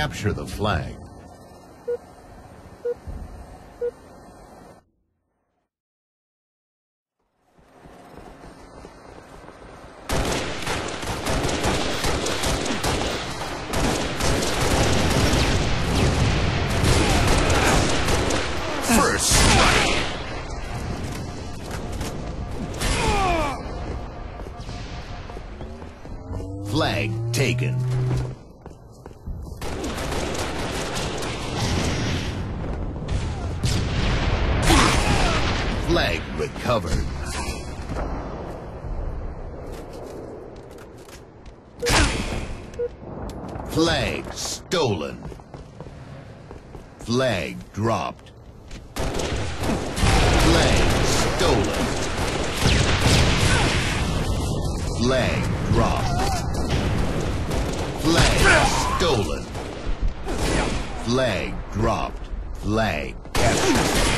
capture the flag. Flag recovered. Flag stolen. Flag dropped. Flag stolen. Flag dropped. Flag stolen. Flag dropped. Flag captured.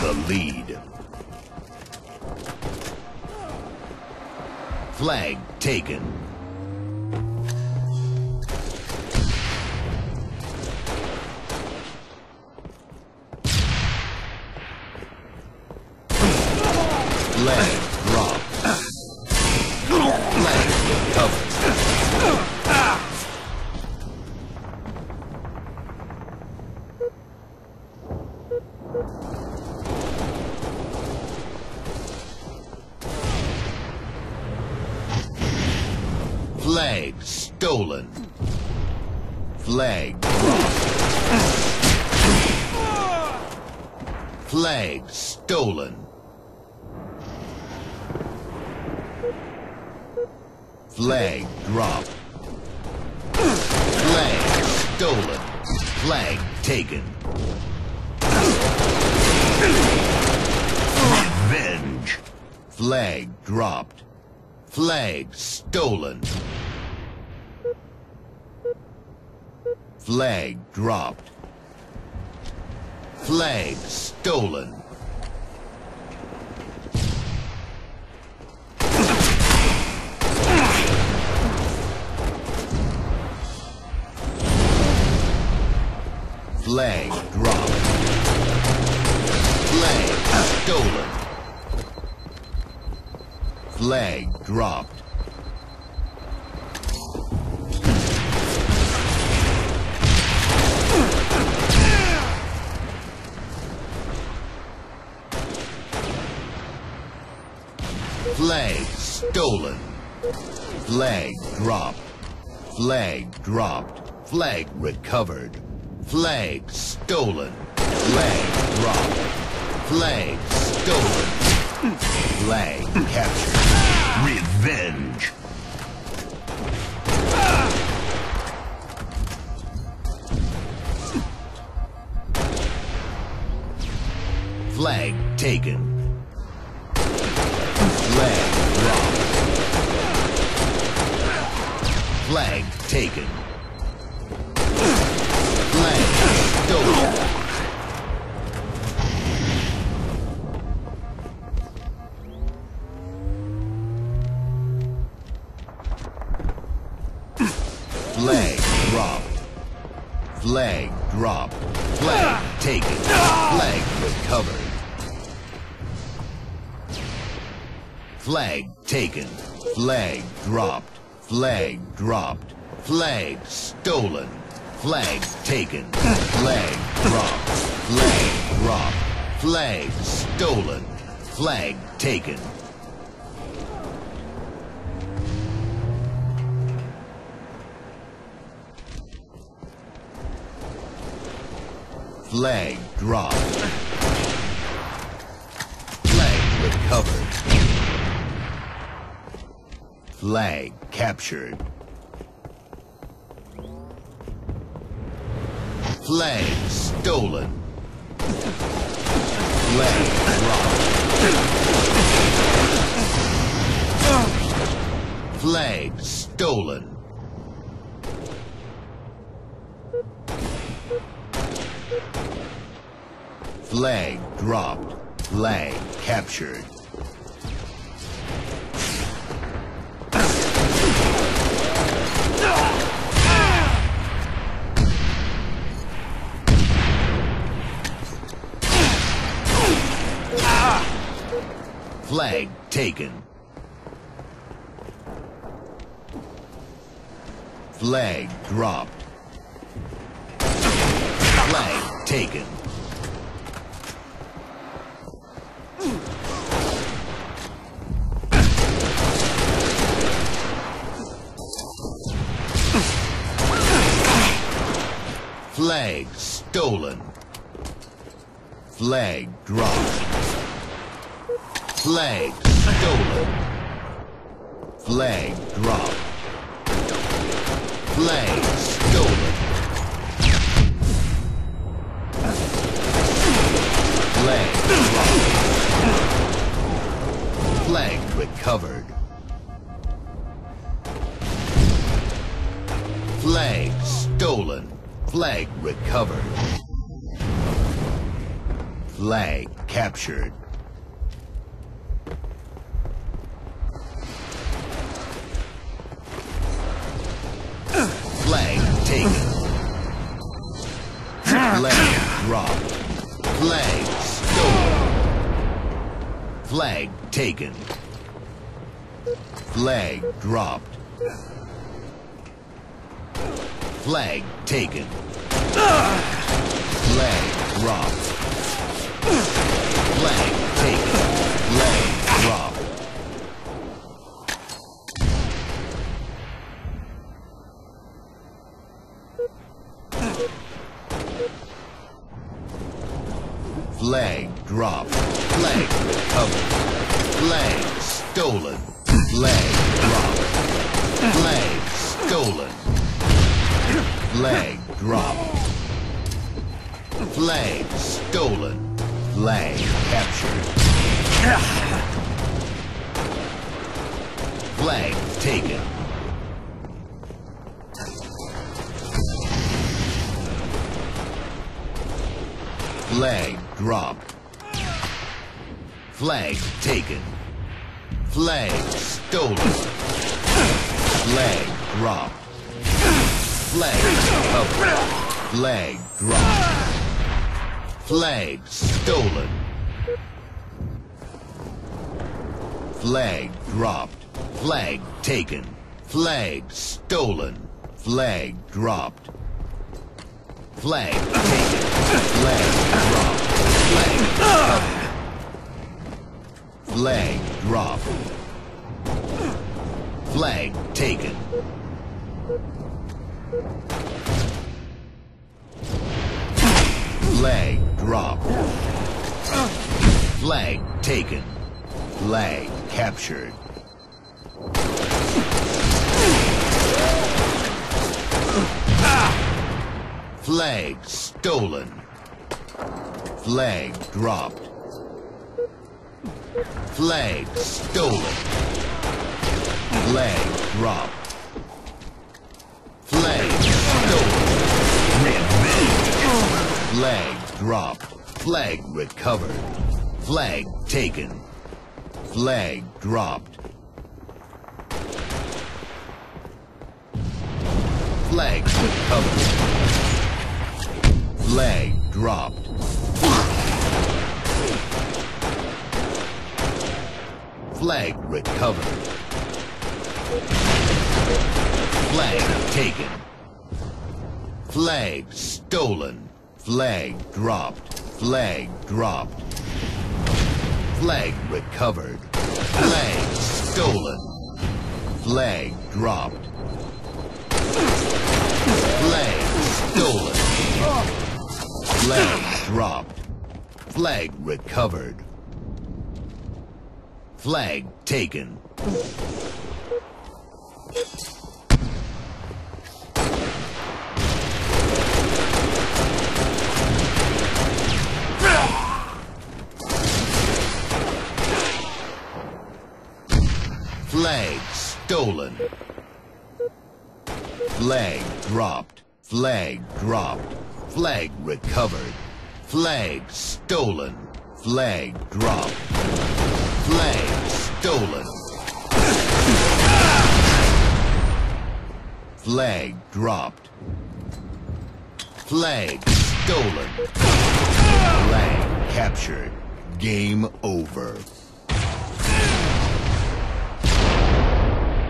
The lead. Flag taken. Stolen. Flag. Flag stolen. Flag dropped. Flag stolen. Flag taken. Revenge. Flag dropped. Flag stolen. Flag dropped. Flag stolen. Flag dropped. Flag stolen. Flag dropped. Flag stolen. Flag dropped. Flag dropped. Flag recovered. Flag stolen. Flag dropped. Flag stolen. Flag captured. Revenge. Flag taken. Flag taken. Flag stolen. Flag dropped. Flag dropped. Flag taken. Flag recovered. Flag taken. Flag dropped. Flag dropped. Flag stolen. Flag taken. Flag dropped. Flag dropped. Flag stolen. Flag taken. Flag dropped. Flag recovered. Flag captured. Flag stolen. Flag dropped. Flag stolen. Flag dropped. Flag captured. Taken. Flag dropped. Flag taken. Flag stolen. Flag dropped. Flag stolen. Flag dropped. Flag stolen. Flag dropped. Flag recovered. Flag stolen. Flag recovered. Flag captured. Flag dropped. Flag stolen. Flag taken. Flag dropped. Flag taken. Flag dropped. Flag taken. Flag dropped. Flag dropped. Flag stolen. Flag captured. Flag taken. Flag dropped. Flag taken. Flag stolen. Flag dropped. Flag recovered. Flag dropped. Flag stolen. Flag dropped. Flag taken. Flag stolen. Flag dropped. Flag taken. Flag dropped. Flag recovered. Flag dropped. Flag taken. Flag dropped. Flag taken. Flag captured. Flag stolen. Flag dropped. Flag stolen. Flag dropped. Flag dropped. Flag recovered. Flag taken. Flag dropped. Flag recovered. Flag dropped. Flag recovered. Flag taken. Flag stolen. Flag dropped. Flag dropped. Flag recovered. Flag stolen. Flag dropped. Flag stolen. Flag dropped. Flag recovered. Flag taken. Flag stolen. Flag dropped. Flag dropped. Flag recovered. Flag stolen. Flag dropped. Flag stolen. Flag dropped. Flag stolen. Flag captured. Game over.